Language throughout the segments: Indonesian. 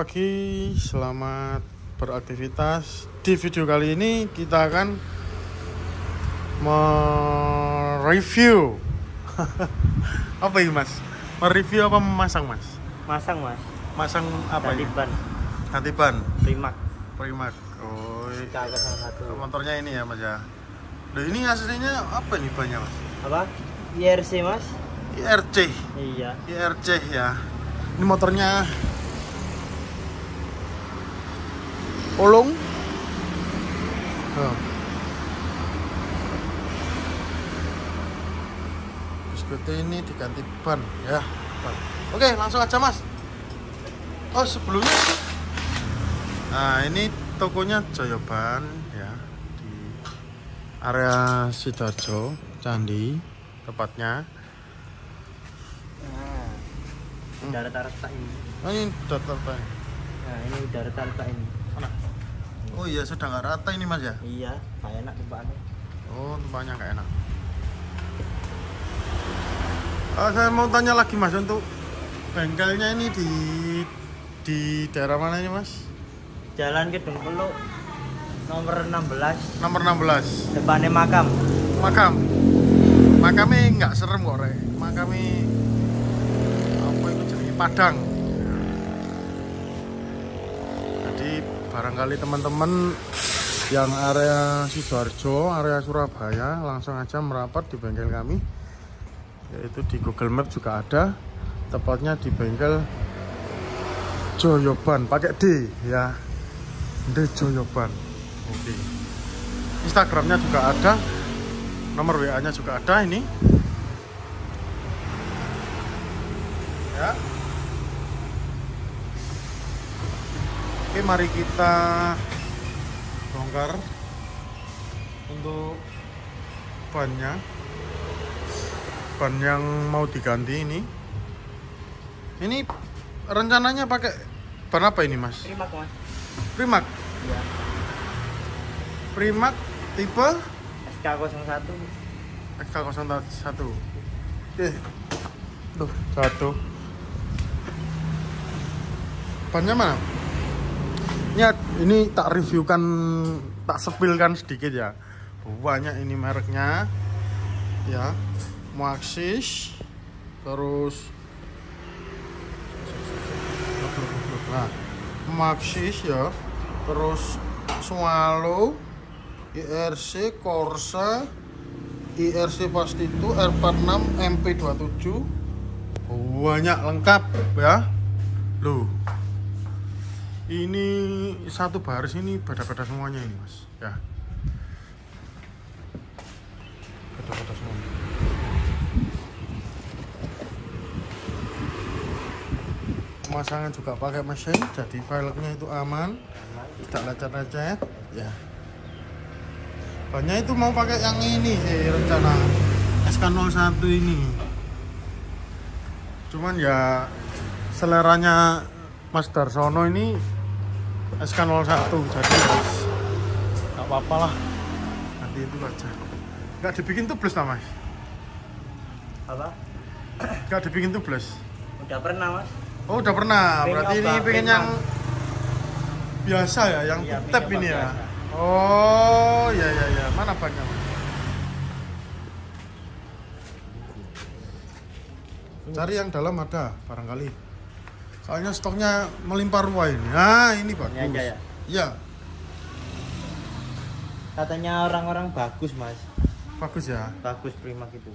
Pagi, selamat beraktivitas. Di video kali ini kita akan mereview apa ini mas? Mereview apa memasang mas? Masang mas, Masang apa ini? Taliban, Ganti ban, Primak, Primark. Oh, satu. motornya ini ya mas ya. Loh ini aslinya apa nih bannya mas? Apa? IRC mas? IRC, Iya. IRC ya. Ini motornya Olong. Oh. Biskuitnya ini diganti ban ya. Ban. Oke, langsung aja mas. Oh sebelumnya, nah ini tokonya Joyoban ya di area Sidoarjo Candi tepatnya. Nah, udah rata-rata ini. Oh, ini daftar ban. Nah ini udah rata-rata ini. Oh iya sudah nggak rata ini mas ya? Iya, kayak enak tempatnya. Oh tempatnya nggak enak. Ah, saya mau tanya lagi mas untuk bengkelnya ini di di daerah mana ini mas? Jalan Kedung Peluk nomor 16 Nomor 16 depannya makam. makam. Makamnya nggak serem kok rek. Makamnya apa itu jenis Padang. Jadi barangkali teman-teman yang area Sidoarjo, area Surabaya langsung aja merapat di bengkel kami. Yaitu di Google Map juga ada. Tepatnya di bengkel Joyoban pakai D ya. D Joyoban. Oke. Instagramnya juga ada. Nomor WA-nya juga ada ini. Ya. Oke, mari kita bongkar untuk bannya. Ban yang mau diganti ini. Ini rencananya pakai ban apa ini, Mas? Primak mas. Primak. Iya. Primak tipe SK01. XK01. Oke. Tuh, satu. Bannya mana? Niat, ini tak reviewkan, tak sepilkan sedikit ya. Banyak ini mereknya. Ya. Maxis. Terus Nah, Maxis ya. Terus Swallow, IRC, Corsa, IRC pasti itu R46 MP27 banyak lengkap ya loh ini satu baris ini beda-beda semuanya ini mas. Ya. Beda-beda semuanya. Pemasangan juga pakai mesin jadi velgnya itu aman. Tidak lecet-lecet. Ya. Banyak itu mau pakai yang ini sih rencana SK01 ini. Cuman ya seleranya Mas Darsono ini SK01 jadi harus nggak apa-apa lah. Nanti itu aja. Nggak dibikin tubles lah mas? Apa? nggak dibikin tubles Udah pernah mas? oh udah pernah. Pengen berarti ini pengen yang biasa ya yang Iya, tap ini ya? biasa. oh ya ya ya mana bannya mas cari yang dalam ada barangkali soalnya stoknya melimpah ruah ini nah ini bagus Ini aja ya? iya Katanya orang-orang bagus mas. bagus ya Bagus Primak itu.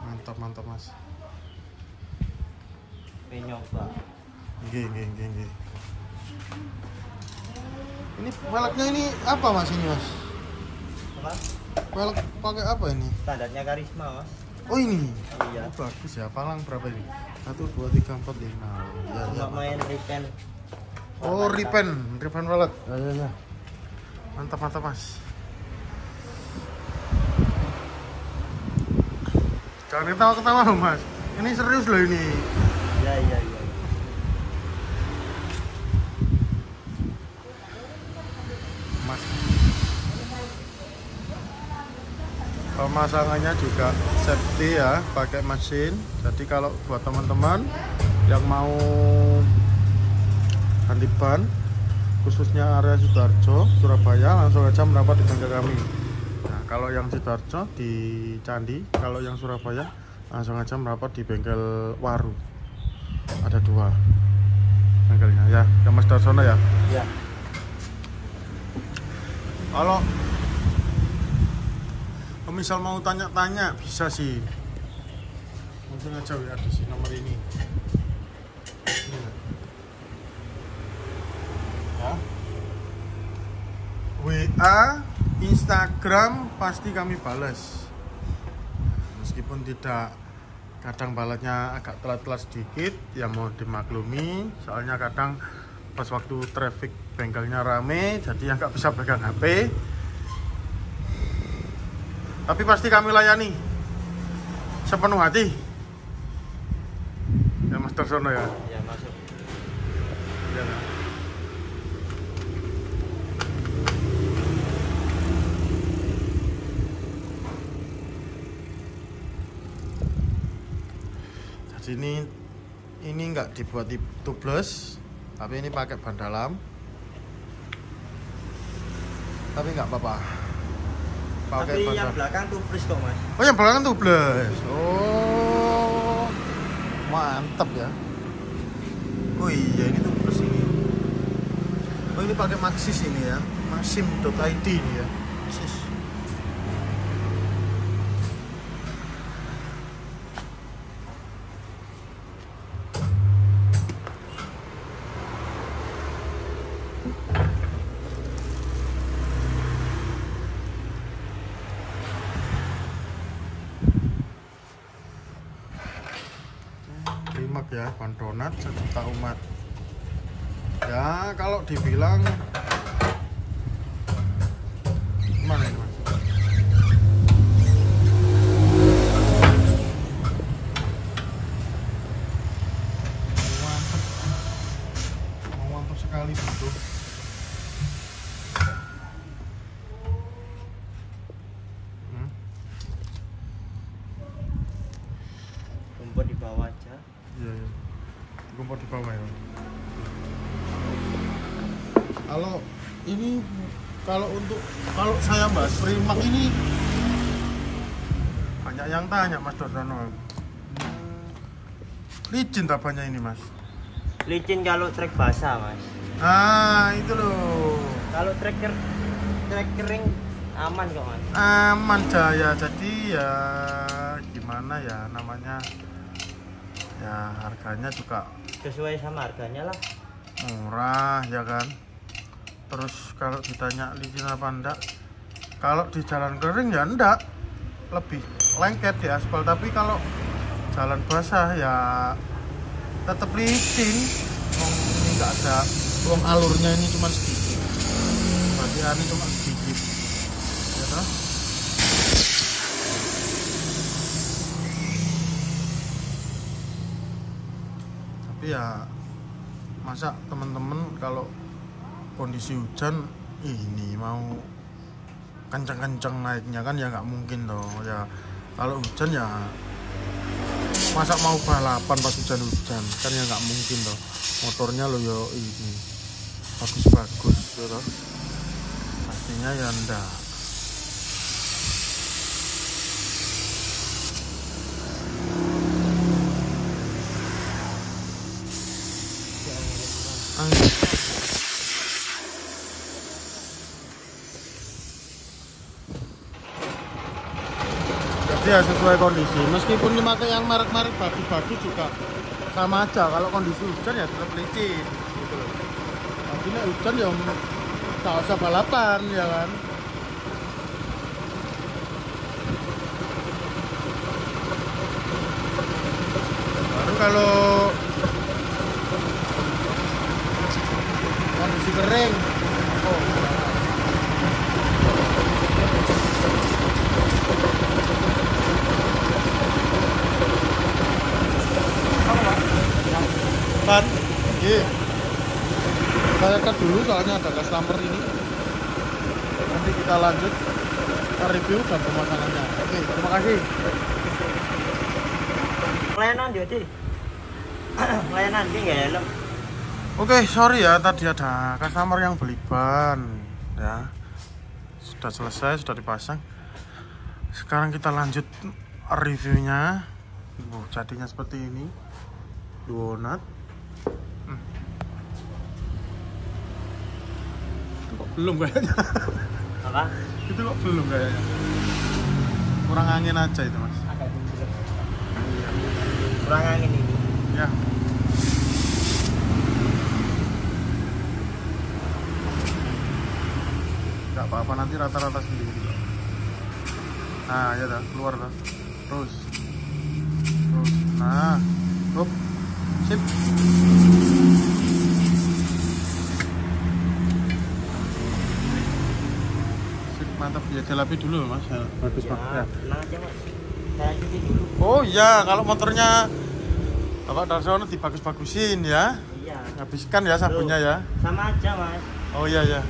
mantap mantap mas Pengen nyoba. Nggih, nggih, nggih, nggih. Ini velgnya ini apa mas ini mas? Apa? Velg pakai apa ini? Standarnya karisma mas. Oh ini? Iya. Oh, bagus ya. Palang berapa ini? Satu, dua, tiga, empat, lima. Ya, ya. Main repaint. Oh, ripen, ripen velg. Ya, ya, ya. Mantap, mantap mas. Jangan ketawa-ketawa loh mas. Ini serius loh ini. Iya iya iya. Mas. Pemasangannya juga safety ya, pakai mesin. Jadi kalau buat teman-teman yang mau ganti ban khususnya area Sidoarjo Surabaya langsung aja merapat di bengkel kami nah kalau yang Sidoarjo di Candi kalau yang Surabaya langsung aja merapat di bengkel Waru ada dua bengkelnya ya yang Mas Darsono ya Ya. kalau misal mau tanya-tanya bisa sih. Langsung aja WA di sini nomor ini. Ini. ya. WA Instagram pasti kami balas. Meskipun tidak kadang balasnya agak telat-telat sedikit ya mau dimaklumi. Soalnya kadang pas waktu traffic bengkelnya rame jadi yang nggak bisa pegang HP tapi pasti kami layani sepenuh hati ya Mas Darsono ya Ya masuk. Ya, Nak. Jadi ini ini nggak dibuat di tubeless, tapi ini pakai ban dalam. Tapi nggak apa-apa. Pakai Tapi ban yang belakang tuh plus kok mas. Oh yang belakang tubeless. Oh mantap ya. Oh iya ini tubeless ini. Oh ini pakai Maxis ini ya. Maxim.id ini ya. Maxis. Ya, ban donat sejuta umat. Ya kalau dibilang mana ini mas? Mantap, mantap sekali betul. Hmm. Rumput di bawah aja. Iya, iya. Gumpor di bawah ya. Kalau ini kalau untuk kalau saya Mas Primak ini banyak yang tanya Mas Dordono. Licin tak banyak ini Mas. Licin kalau trek basah mas. Ah itu loh Kalau trek ker- trek kering aman kok mas. aman jaya jadi ya gimana ya namanya ya harganya juga Sesuai sama harganya lah. murah ya kan terus kalau ditanya licin apa enggak kalau di jalan kering ya enggak lebih lengket di aspal tapi kalau jalan basah ya tetap licin Wong ini enggak ada. Uang alurnya ini cuma sedikit. Berarti ini cuma sedikit. Ya toh? tapi ya masa teman-teman kalau kondisi hujan ini mau kencang-kencang naiknya kan ya nggak mungkin dong ya kalau hujan ya masa mau balapan pas hujan-hujan kan ya nggak mungkin dong motornya lo yo ini bagus-bagus gitu. Pastinya ya enggak Angin. Jadi ya sesuai kondisi. Meskipun dipakai yang merek-merek bagus-bagus juga sama aja. Kalau kondisi hujan ya tetap licin. Gitu loh. Tapi nek hujan ya tak usah balapan ya kan. Baru kalau kondisi kering. Oh, Kan? Iya. Saya cut dulu soalnya ada customer ini. Nanti kita lanjut ke review dan pemasangannya. Oke, terima kasih. Layanan jadi. Layanan dia nggak helm. Oke, sorry ya tadi ada customer yang beli ban ya. Sudah selesai, sudah dipasang. Sekarang kita lanjut reviewnya. Oh, jadinya seperti ini. Donat. Hmm. Itu kok belum kayaknya. Apa? itu kok belum kayaknya. Kurang angin aja itu, Mas. Agak. Kurang angin ini. Ya. Gak apa-apa nanti rata-rata sendiri juga. Nah, ya dah, keluar dah. Terus. Terus. Nah. Up. Sip. Mantap. Ya jalapi dulu, Mas. Ya, bagus, Ya, Mas. Ya. tenang aja mas. Saya cuci dulu. Oh iya, kalau motornya Bapak Darsono dibagus-bagusin ya. Iya. Habiskan ya sabunnya ya. Sama aja mas. Oh iya ya.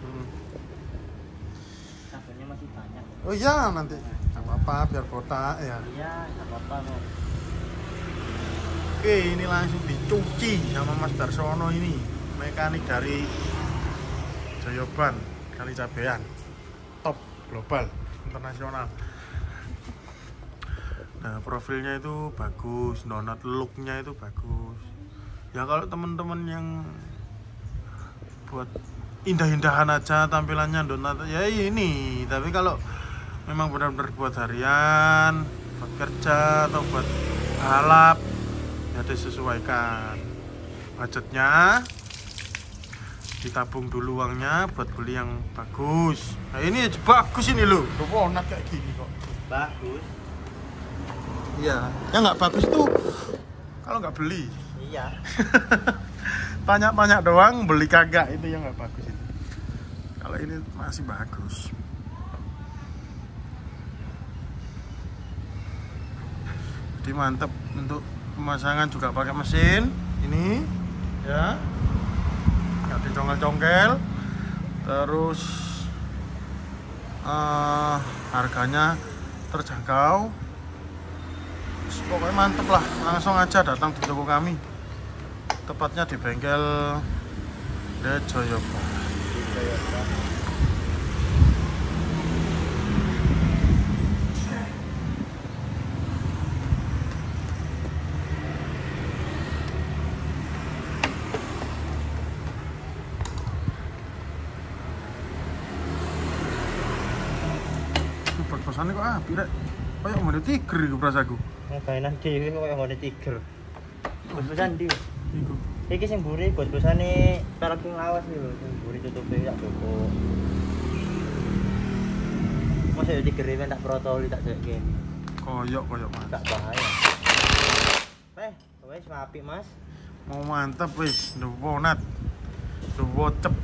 Hmm. Sabunnya masih banyak. Oh iya nanti. Gak apa-apa biar kotak ya. Iya, nggak apa-apa kok. Oke, ini langsung dicuci sama Mas Darsono ini. Mekanik dari Jayoban, Kali Cabean. Top global, internasional. Nah, profilnya itu bagus, donat looknya itu bagus. Ya kalau teman-teman yang buat indah-indahan aja tampilannya donat ya ini. Tapi kalau memang benar-benar buat harian, buat kerja atau buat balap ya disesuaikan budgetnya ditabung dulu uangnya buat beli yang bagus. Nah ini aja bagus ini loh donat kayak gini kok? Bagus. iya. Yang nggak bagus tuh kalau nggak beli. Iya. banyak-banyak doang beli kagak. Itu yang nggak bagus itu kalau ini masih bagus. Jadi mantep untuk pemasangan juga pakai mesin. Ini ya dicongkel-congkel. Terus eh, harganya terjangkau. Terus pokoknya mantep lah. Langsung aja datang di toko kami. Tepatnya di bengkel The Bos-bosannya kok api rek Kayak mau tiger iku perasaku Ngapain nanti ini kok yang ada tiger. Bos-bosan di. Iku Iki sing mburi bos-bosane pelek lawas iki lho, sing mburi tutupe tak tutup. Masa ya tiger ini tak protoli tak jek kene. koyok koyok mas Gak bahaya. Eh, wes api Mas. mau mantap wis donat bocep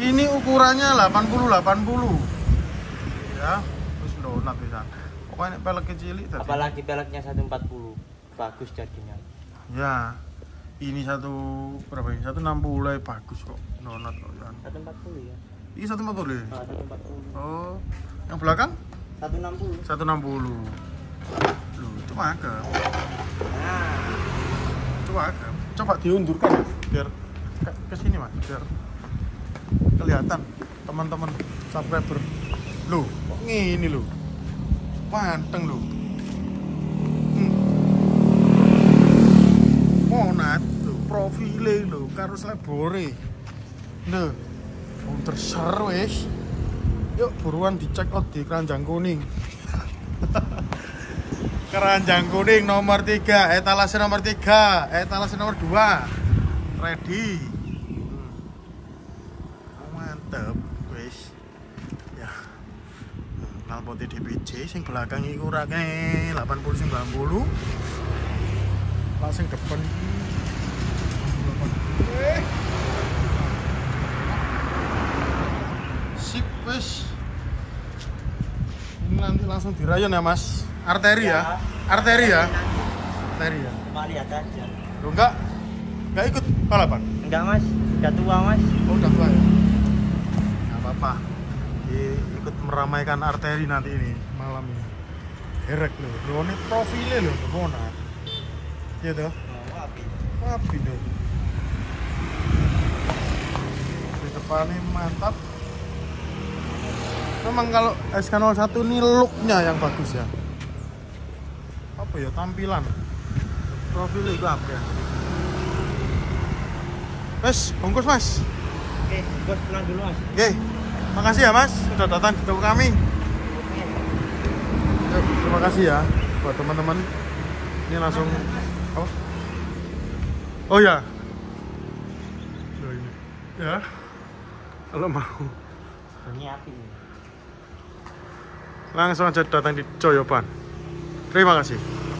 ini ukurannya 80 80 ya wis donat bisa pokoknya pelek kecil tadi Apalagi peleknya 140. Bagus jadinya. ya ini satu berapa ini 160 lah bagus kok donat kok ya 140 ya. ini 140 ya? Ah, 140. oh yang belakang 160. 160 Loh, itu magam Nah, itu magam coba diundurkan ya biar ke, sini mas biar kelihatan teman-teman subscriber loh kok ngini loh manteng loh hmm. monat loh profile loh karo selebore loh untuk seru wis. Yuk buruan dicek out di keranjang kuning. Keranjang kuning nomor 3 etalase nomor 3 etalase nomor 2 ready. Hmm. mantep wis ya knalpotnya DPJ sing belakang iku rake 80 sing 90 lah sing depan iki sip wis. Ini nanti langsung dirayon ya mas. Arteri ya, arteri ya? Arteri ya? Cuma lihat aja. lo enggak. Enggak ikut balapan? Enggak Mas, udah tua Mas. oh udah tua ya? Nggak apa-apa ikut meramaikan arteri nanti ini malam ini. Herek loh lo ini profilnya loh iya tuh rapi deh di depan ini mantap. Memang kalau SK01 ini looknya yang bagus ya. Apa ya tampilan? Profil itu apa ya? Mas, bungkus mas. Oke, bos pulang dulu mas. Oke, makasih ya mas sudah datang di toko kami Ya, terima kasih ya buat teman-teman ini langsung apa? Oh ya. Ya. Kalau mau langsung aja datang di Joyoban. Terima kasih.